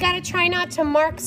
gotta try not to mark